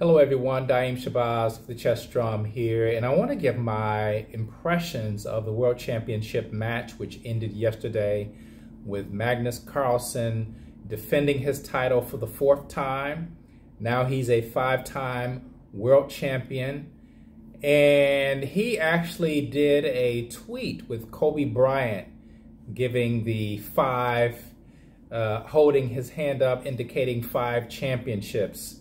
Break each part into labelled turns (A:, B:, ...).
A: Hello everyone, Daaim Shabazz the Chess Drum here, and I want to give my impressions of the World Championship match which ended yesterday with Magnus Carlsen defending his title for the fourth time. Now he's a five-time world champion, and he actually did a tweet with Kobe Bryant giving the five, uh, holding his hand up indicating five championships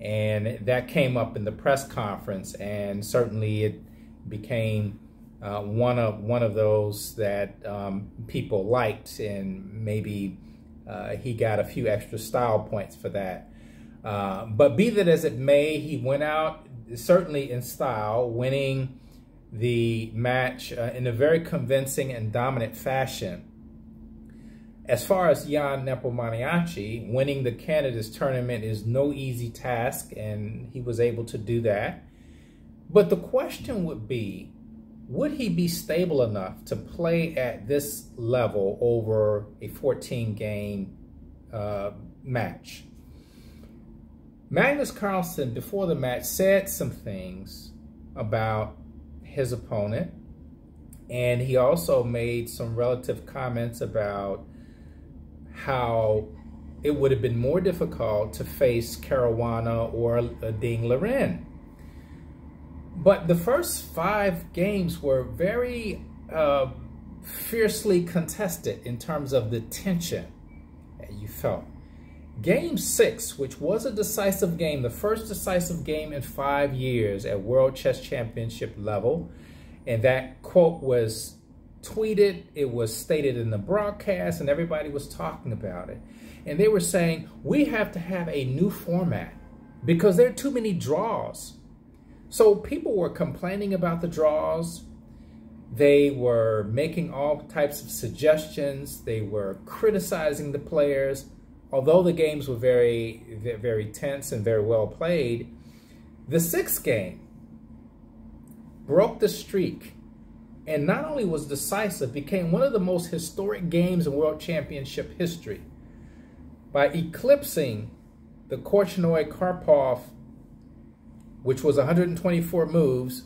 A: and that came up in the press conference, and certainly it became uh, one of one of those that um, people liked, and maybe uh, he got a few extra style points for that. Uh, but be that as it may, he went out certainly in style, winning the match uh, in a very convincing and dominant fashion. As far as Jan Nepomniachtchi, winning the Candidates tournament is no easy task, and he was able to do that. But the question would be, would he be stable enough to play at this level over a 14-game uh, match? Magnus Carlsen, before the match, said some things about his opponent, and he also made some relative comments about how it would have been more difficult to face Caruana or Ding Liren. But the first five games were very uh, fiercely contested in terms of the tension that you felt. Game six, which was a decisive game, the first decisive game in five years at World Chess Championship level, and that quote was tweeted, it was stated in the broadcast, and everybody was talking about it. And they were saying, we have to have a new format because there are too many draws. So people were complaining about the draws. They were making all types of suggestions. They were criticizing the players. Although the games were very, very tense and very well played, the sixth game broke the streak and not only was decisive, became one of the most historic games in World Championship history by eclipsing the Korchnoi Karpov, which was 124 moves.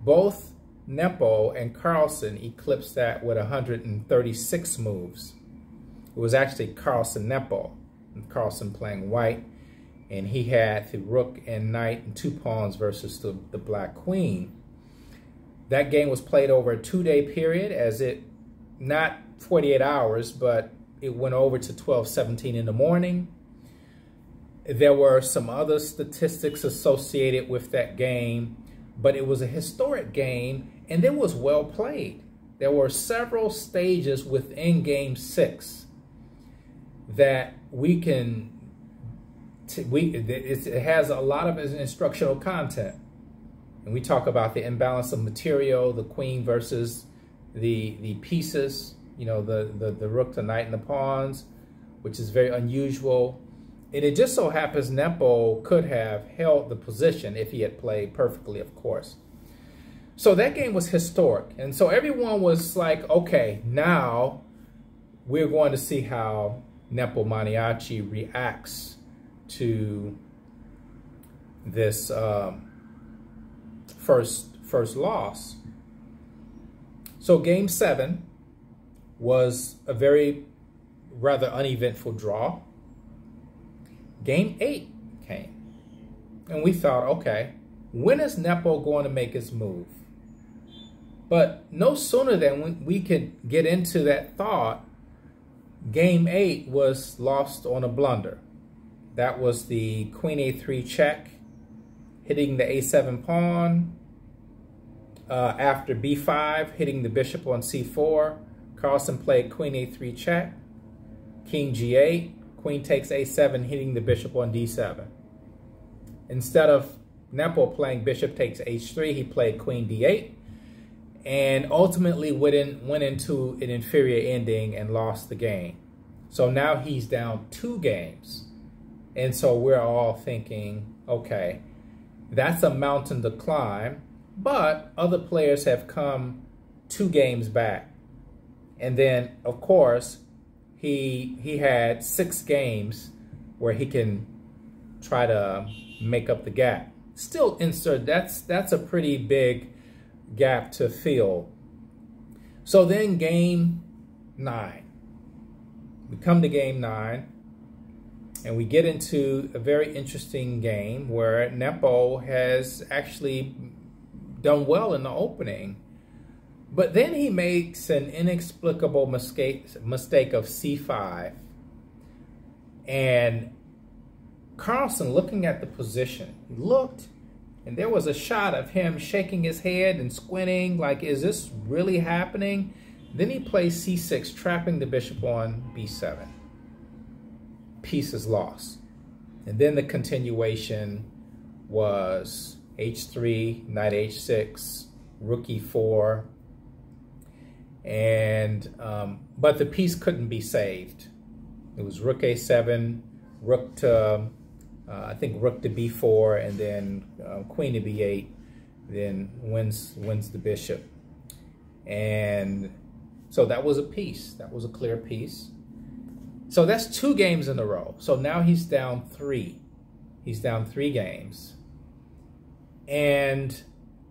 A: Both Nepo and Carlsen eclipsed that with 136 moves. It was actually Carlsen Nepo, and Carlsen playing white, and he had the rook and knight and two pawns versus the, the black queen. That game was played over a two-day period as it, not 48 hours, but it went over to 12:17 in the morning. There were some other statistics associated with that game, but it was a historic game and it was well played. There were several stages within game six that we can, we, it has a lot of instructional content and we talk about the imbalance of material, the queen versus the the pieces, you know, the, the, the rook, the knight, and the pawns, which is very unusual. And it just so happens Nepo could have held the position if he had played perfectly, of course. So that game was historic. And so everyone was like, okay, now we're going to see how Nepomniachtchi reacts to this um, first first loss. So game seven was a very rather uneventful draw. Game eight came. And we thought, okay, when is Nepo going to make his move? But no sooner than we could get into that thought, game eight was lost on a blunder. That was the queen a3 check, hitting the a7 pawn, uh, after b5, hitting the bishop on c4, Carlsen played queen a3 check, king g8, queen takes a7, hitting the bishop on d7. Instead of Nepo playing bishop takes h3, he played queen d8, and ultimately went, went into an inferior ending and lost the game. So now he's down two games. And so we're all thinking, okay, that's a mountain to climb. But other players have come two games back. And then, of course, he he had six games where he can try to make up the gap. Still insert, that's, that's a pretty big gap to fill. So then game nine. We come to game nine and we get into a very interesting game where Nepo has actually done well in the opening. But then he makes an inexplicable mistake, mistake of c5. And Carlsen, looking at the position, he looked, and there was a shot of him shaking his head and squinting, like, is this really happening? Then he plays c6, trapping the bishop on b7. Piece is lost. And then the continuation was h3, knight h6, rook e4, and um, but the piece couldn't be saved. It was rook a7, rook to uh, I think rook to b4, and then uh, queen to b8, then wins wins the bishop, and so that was a piece. That was a clear piece. So that's two games in a row. So now he's down three. He's down three games. And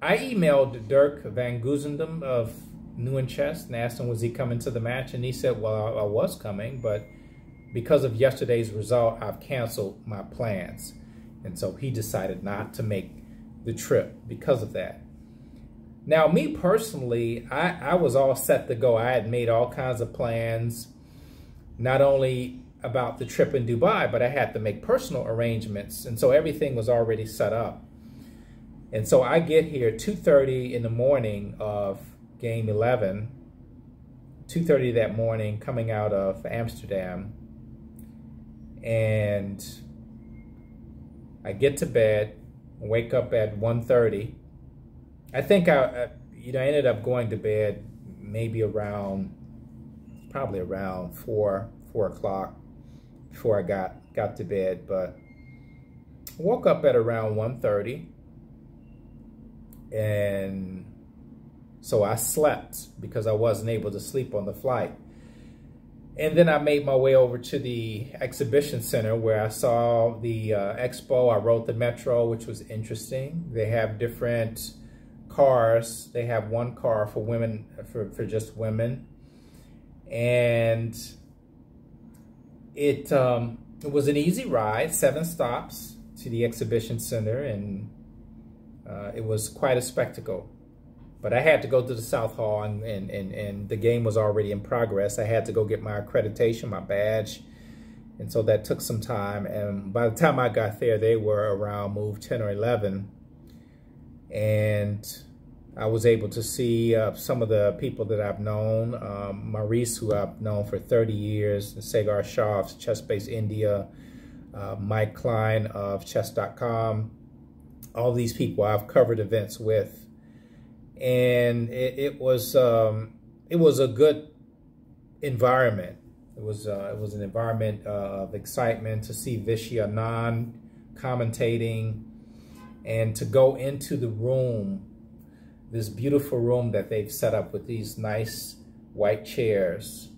A: I emailed Dirk van Geuzendam of New Chess and asked him, was he coming to the match? And he said, well, I, I was coming, but because of yesterday's result, I've canceled my plans. And so he decided not to make the trip because of that. Now, me personally, I, I was all set to go. I had made all kinds of plans, not only about the trip in Dubai, but I had to make personal arrangements. And so everything was already set up. And so I get here 2.30 in the morning of game 11, 2.30 that morning coming out of Amsterdam. And I get to bed, wake up at 1.30 I think I, you know, I ended up going to bed maybe around, probably around four, four o'clock before I got, got to bed, but I woke up at around 1.30 and so I slept because I wasn't able to sleep on the flight. And then I made my way over to the exhibition center where I saw the uh, expo. I rode the metro, which was interesting. They have different cars. They have one car for women, for, for just women. And it, um, it was an easy ride, seven stops to the exhibition center, and uh, it was quite a spectacle. But I had to go to the South Hall, and, and, and, and the game was already in progress. I had to go get my accreditation, my badge, and so that took some time. And by the time I got there, they were around move 10 or 11 and I was able to see uh, some of the people that I've known. Um, Maurice, who I've known for 30 years, Sagar Shah of Chess India, uh, Mike Klein of Chess.com, all these people I've covered events with. And it, it was um, it was a good environment. It was uh, it was an environment of excitement to see Vishy Anand commentating, and to go into the room, this beautiful room that they've set up with these nice white chairs.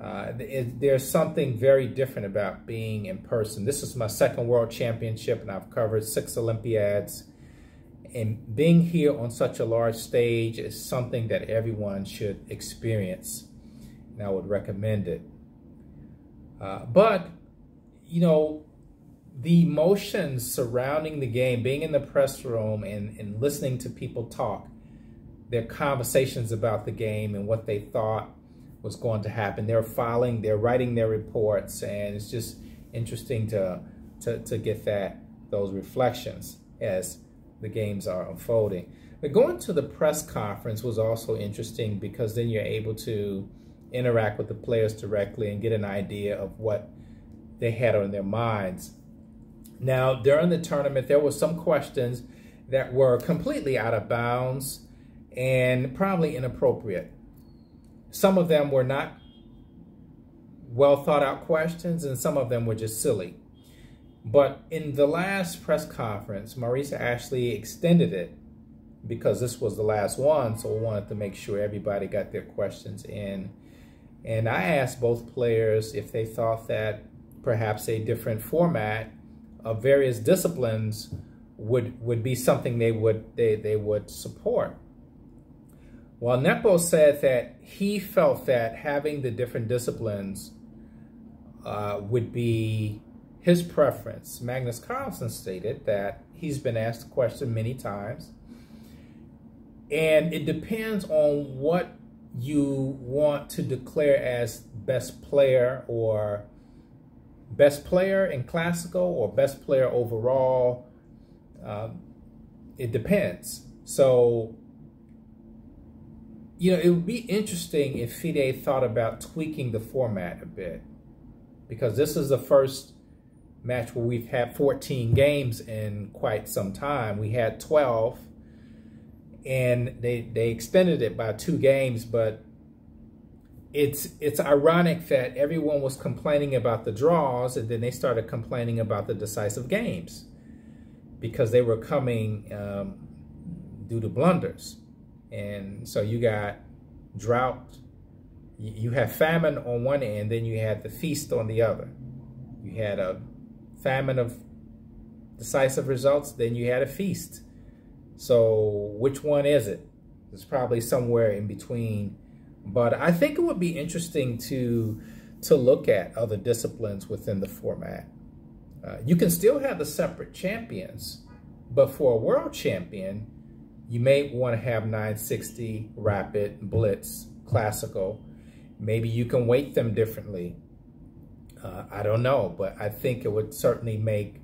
A: Uh, it, there's something very different about being in person. This is my second World Championship, and I've covered six Olympiads. And being here on such a large stage is something that everyone should experience, and I would recommend it. Uh, but, you know, the emotions surrounding the game, being in the press room and, and listening to people talk, their conversations about the game and what they thought was going to happen. They're filing, they're writing their reports, and it's just interesting to, to, to get that those reflections as the games are unfolding. But going to the press conference was also interesting because then you're able to interact with the players directly and get an idea of what they had on their minds now, during the tournament, there were some questions that were completely out of bounds and probably inappropriate. Some of them were not well thought out questions, and some of them were just silly. But in the last press conference, Maurice Ashley extended it because this was the last one, so we wanted to make sure everybody got their questions in. And I asked both players if they thought that perhaps a different format of various disciplines would would be something they would they, they would support. Well, Nepo said that he felt that having the different disciplines uh, would be his preference. Magnus Carlsen stated that he's been asked the question many times, and it depends on what you want to declare as best player or best player in classical or best player overall. Um, it depends. So, you know, it would be interesting if FIDE thought about tweaking the format a bit because this is the first match where we've had 14 games in quite some time. We had 12 and they they extended it by two games, but it's it's ironic that everyone was complaining about the draws and then they started complaining about the decisive games because they were coming um, due to blunders. And so you got drought, you have famine on one end, then you had the feast on the other. You had a famine of decisive results, then you had a feast. So which one is it? It's probably somewhere in between. But I think it would be interesting to to look at other disciplines within the format. Uh, you can still have the separate champions, but for a world champion, you may want to have 960, rapid, blitz, classical. Maybe you can weight them differently. Uh, I don't know, but I think it would certainly make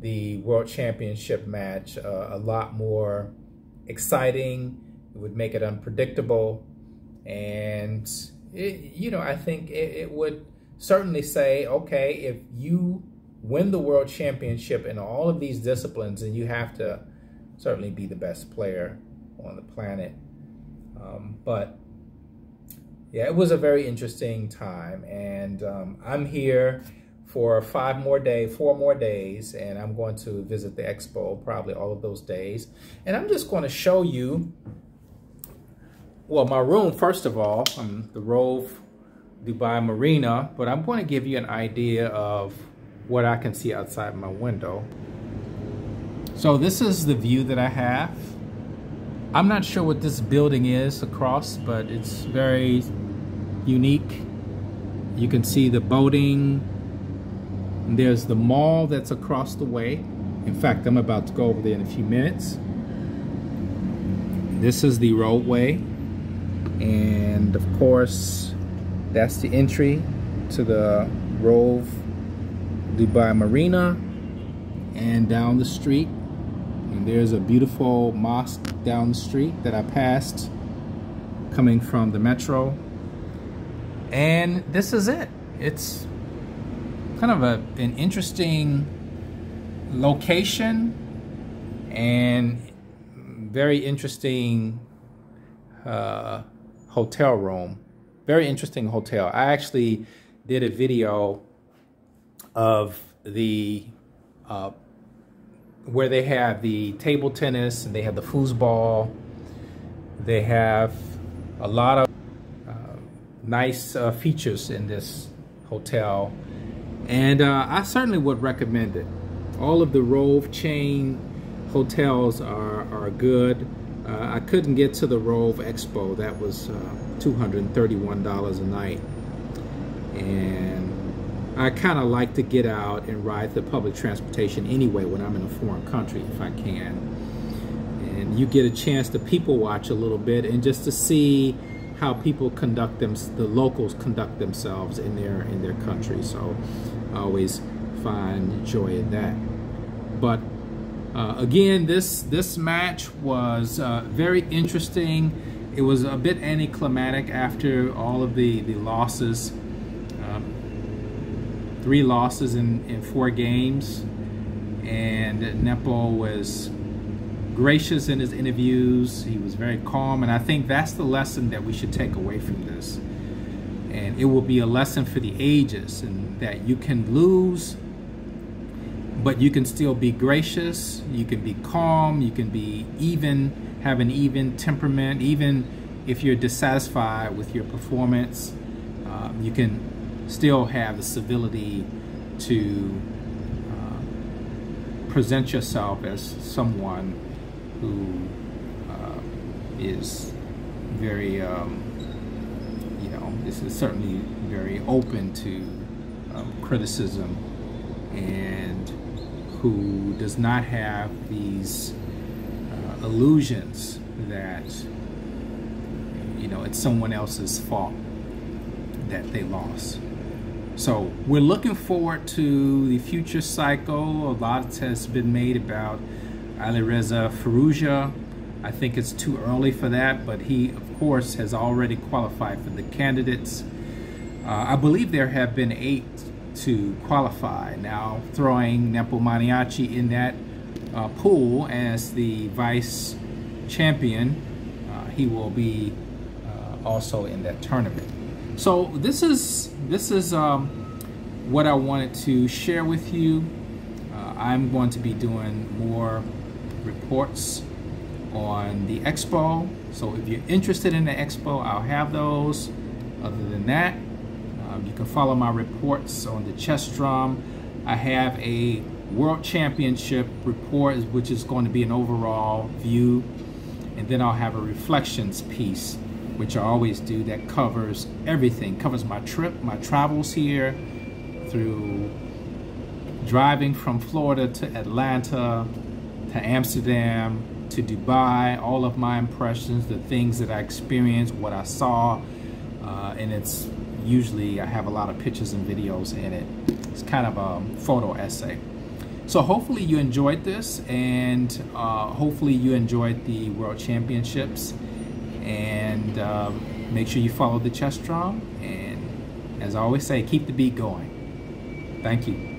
A: the World Championship match uh, a lot more exciting. It would make it unpredictable. And, it, you know, I think it, it would certainly say, okay, if you win the World Championship in all of these disciplines, and you have to certainly be the best player on the planet. Um, but yeah, it was a very interesting time. And um, I'm here for five more days, four more days, and I'm going to visit the expo probably all of those days. And I'm just going to show you, well, my room, first of all, um, the Rove Dubai Marina, but I'm going to give you an idea of what I can see outside my window. So this is the view that I have. I'm not sure what this building is across, but it's very unique. You can see the boating, there's the mall that's across the way. In fact, I'm about to go over there in a few minutes. This is the roadway. And of course, that's the entry to the Rove Dubai Marina. And down the street, there's a beautiful mosque down the street that I passed coming from the metro. And this is it. It's kind of a, an interesting location and very interesting uh, hotel room. Very interesting hotel. I actually did a video of the uh, where they have the table tennis and they have the foosball. They have a lot of uh, nice uh, features in this hotel and uh, I certainly would recommend it. All of the Rove chain hotels are, are good. Uh, I couldn't get to the Rove Expo. That was uh, $231 a night. And I kind of like to get out and ride the public transportation anyway when I'm in a foreign country if I can. And you get a chance to people watch a little bit and just to see how people conduct them, the locals conduct themselves in their in their country. So I always find joy in that. But uh, again, this this match was uh, very interesting. It was a bit anticlimactic after all of the the losses. Three losses in, in four games, and Nepo was gracious in his interviews. He was very calm, and I think that's the lesson that we should take away from this. And it will be a lesson for the ages, and that you can lose, but you can still be gracious. You can be calm. You can be even, have an even temperament, even if you're dissatisfied with your performance. Um, you can still have the civility to present yourself as someone who uh, is very, um, you know, this is certainly very open to um, criticism and who does not have these uh, illusions that, you know, it's someone else's fault that they lost. So we're looking forward to the future cycle. A lot has been made about Alireza Firouzja. I think it's too early for that, but he, of course, has already qualified for the candidates. Uh, I believe there have been eight to qualify. Now, throwing Nepomniachtchi in that uh, pool as the vice champion, uh, he will be uh, also in that tournament. So this is this is um, what I wanted to share with you. Uh, I'm going to be doing more reports on the expo. So if you're interested in the expo, I'll have those. Other than that, um, you can follow my reports on the chess drum. I have a world championship report, which is going to be an overall view. And then I'll have a reflections piece, which I always do that covers everything, covers my trip, my travels here through driving from Florida to Atlanta, to Amsterdam, to Dubai, all of my impressions, the things that I experienced, what I saw, uh, and it's usually I have a lot of pictures and videos in it. It's kind of a photo essay. So hopefully you enjoyed this and uh, hopefully you enjoyed the World Championships and um, make sure you follow the Chess Drum and as I always say, keep the beat going. Thank you.